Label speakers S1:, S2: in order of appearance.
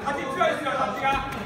S1: 立ち強い姿たちが。